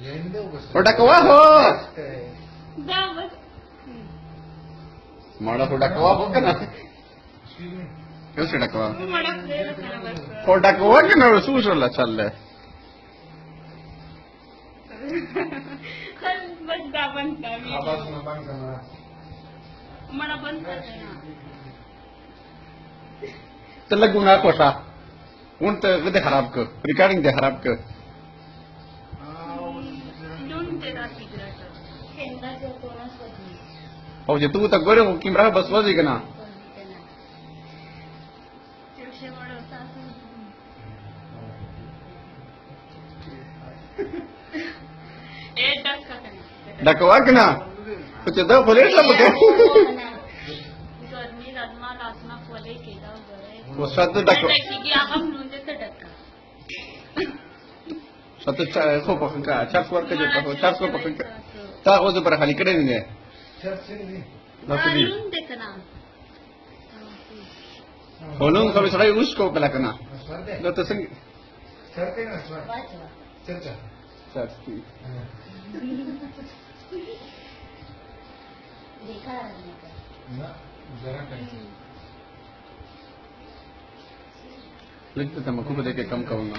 ڈکوا ہو ماڑا تو خراب کر ریکارڈنگ دے خراب کر او چې تو ته ګورې حکمران بس وځي کنه ډکوا کنه چې دا فلیټ لا پکې وسط ډکوا پته چا څو په خنکا چا څور کجه په چا څو په خنکا تا اوس پر خلي کړی نه چا څنګه دی نو څه دی هولون خو سره اوس کو پلا کنه نو ته څنګه چرته نه سوار چرته چرته دیکھا نه زرا کوي لکه تمکو په دې کې کم کوم نه